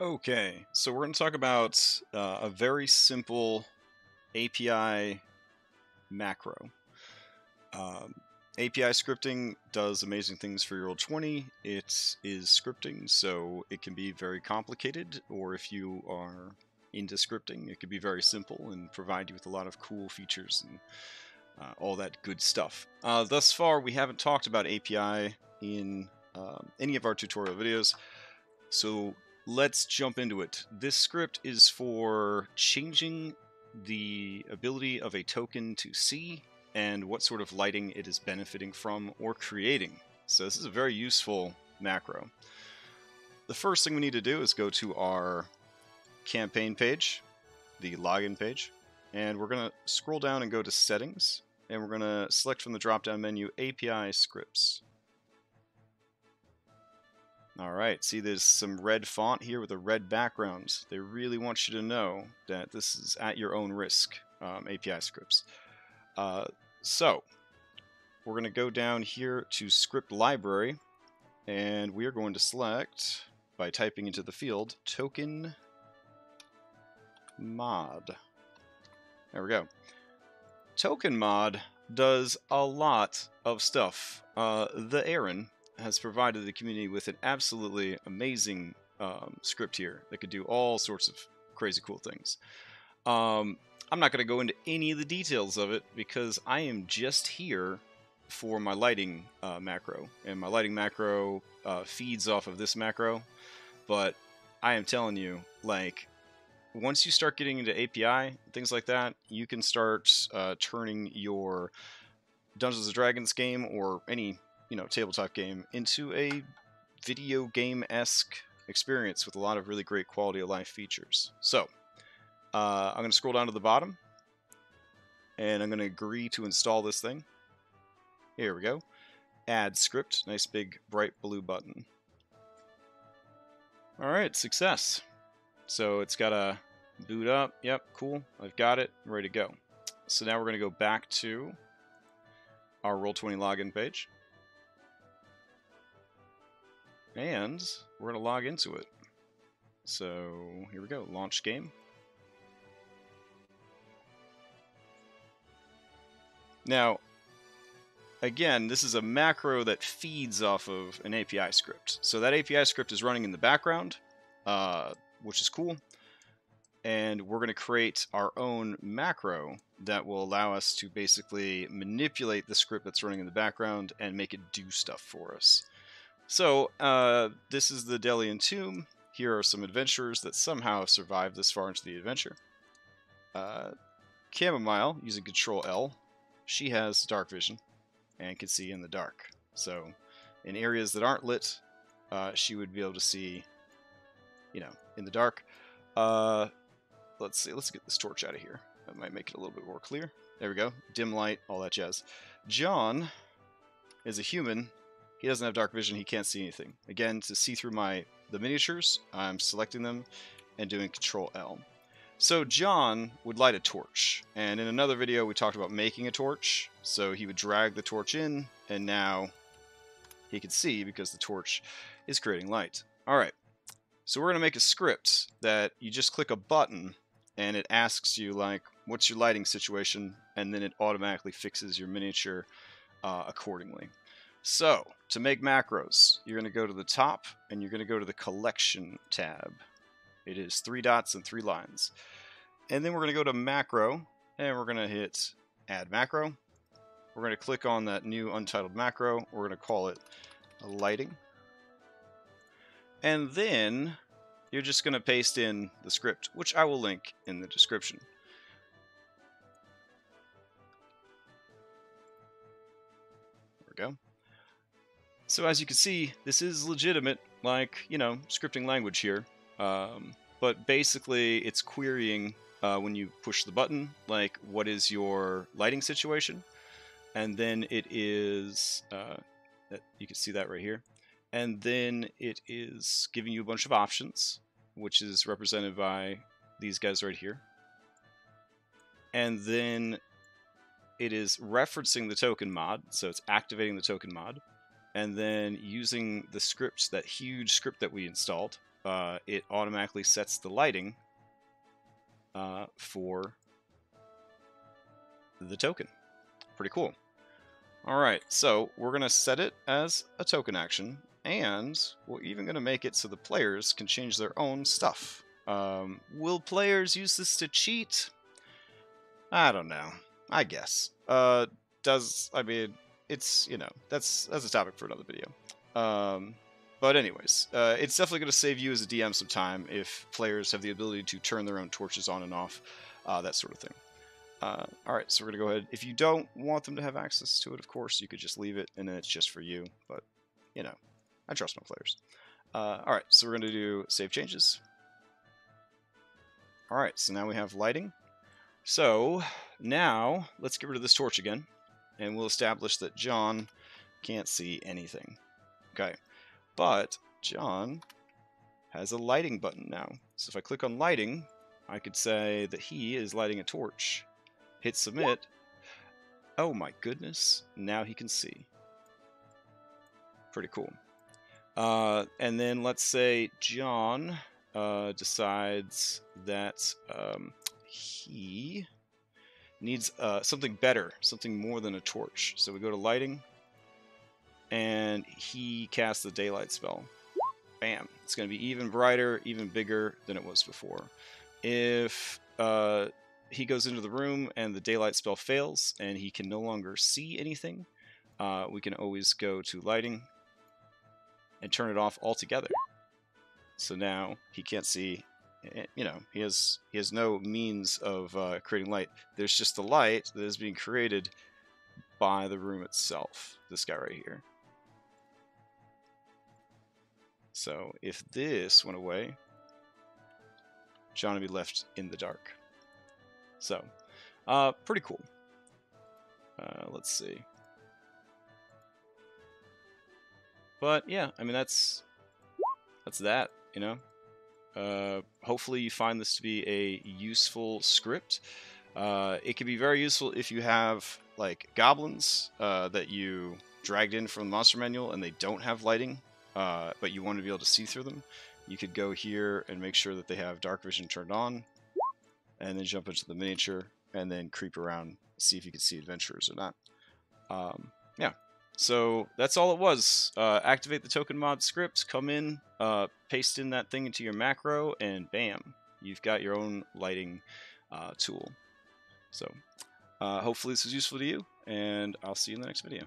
Okay, so we're going to talk about uh, a very simple API macro. Um, API scripting does amazing things for your Roll20. It is scripting, so it can be very complicated, or if you are into scripting, it can be very simple and provide you with a lot of cool features and uh, all that good stuff. Uh, thus far, we haven't talked about API in um, any of our tutorial videos, so let's jump into it. This script is for changing the ability of a token to see and what sort of lighting it is benefiting from or creating. So this is a very useful macro. The first thing we need to do is go to our campaign page, the login page, and we're going to scroll down and go to settings, and we're going to select from the drop-down menu API scripts. Alright, see there's some red font here with a red background. They really want you to know that this is at your own risk, um, API scripts. Uh, so, we're going to go down here to script library, and we are going to select, by typing into the field, token mod. There we go. TokenMod does a lot of stuff. Uh, the Aaron has provided the community with an absolutely amazing um, script here that could do all sorts of crazy cool things. Um, I'm not going to go into any of the details of it because I am just here for my lighting uh, macro, and my lighting macro uh, feeds off of this macro. But I am telling you, like, once you start getting into API things like that, you can start uh, turning your Dungeons Dragons game or any you know tabletop game into a video game esque experience with a lot of really great quality of life features. So uh, I'm going to scroll down to the bottom and I'm going to agree to install this thing. Here we go. Add script. Nice big bright blue button. Alright, success. So it's got a boot up. Yep, cool. I've got it. I'm ready to go. So now we're going to go back to our Roll20 login page. And we're going to log into it. So here we go, launch game. Now, again, this is a macro that feeds off of an API script. So that API script is running in the background, uh, which is cool. And we're going to create our own macro that will allow us to basically manipulate the script that's running in the background and make it do stuff for us. So, uh, this is the Delian Tomb. Here are some adventurers that somehow survived this far into the adventure. Uh, Chamomile, using Control L, she has dark vision and can see in the dark. So, in areas that aren't lit, uh, she would be able to see, you know, in the dark. Uh, let's see, let's get this torch out of here. That might make it a little bit more clear. There we go. Dim light, all that jazz. John is a human he doesn't have dark vision, he can't see anything. Again, to see through my the miniatures, I'm selecting them and doing Control L. So John would light a torch, and in another video we talked about making a torch. So he would drag the torch in, and now he could see because the torch is creating light. All right, so we're going to make a script that you just click a button, and it asks you like, what's your lighting situation, and then it automatically fixes your miniature uh, accordingly. So, to make macros, you're going to go to the top and you're going to go to the collection tab. It is three dots and three lines. And then we're going to go to macro and we're going to hit add macro. We're going to click on that new untitled macro. We're going to call it lighting. And then you're just going to paste in the script, which I will link in the description. There we go. So as you can see, this is legitimate, like, you know, scripting language here. Um, but basically, it's querying uh, when you push the button, like, what is your lighting situation? And then it is, uh, you can see that right here. And then it is giving you a bunch of options, which is represented by these guys right here. And then it is referencing the TokenMod, so it's activating the TokenMod and then using the scripts, that huge script that we installed, uh, it automatically sets the lighting uh, for the token. Pretty cool. All right, so we're going to set it as a token action, and we're even going to make it so the players can change their own stuff. Um, will players use this to cheat? I don't know. I guess. Uh, does I mean it's you know that's that's a topic for another video. Um, but anyways, uh, it's definitely going to save you as a DM some time if players have the ability to turn their own torches on and off, uh, that sort of thing. Uh, all right, so we're going to go ahead. If you don't want them to have access to it, of course, you could just leave it, and then it's just for you. But, you know, I trust my players. Uh, all right, so we're going to do save changes. All right, so now we have lighting. So now let's get rid of this torch again, and we'll establish that John can't see anything. Okay, but John has a lighting button now. So if I click on lighting, I could say that he is lighting a torch. Hit submit. Oh my goodness, now he can see. Pretty cool. Uh, and then let's say John uh, decides that um, he needs uh, something better, something more than a torch. So we go to lighting, and he casts the daylight spell. Bam! It's going to be even brighter, even bigger than it was before. If uh, he goes into the room and the daylight spell fails and he can no longer see anything, uh, we can always go to lighting and turn it off altogether. So now he can't see. Eh, you know, he has he has no means of uh, creating light. There's just the light that is being created by the room itself. This guy right here. So if this went away, John would be left in the dark. So, uh, pretty cool. Uh, let's see. But yeah, I mean that's that's that. You know. Uh, hopefully you find this to be a useful script. Uh, it can be very useful if you have like goblins uh, that you dragged in from the monster manual and they don't have lighting, uh, but you want to be able to see through them. You could go here and make sure that they have dark vision turned on, and then jump into the miniature, and then creep around, see if you can see adventurers or not. Um, yeah, so that's all it was. Uh, activate the TokenMod script, come in, uh, paste in that thing into your macro, and bam, you've got your own lighting uh, tool. So uh, hopefully this was useful to you, and I'll see you in the next video.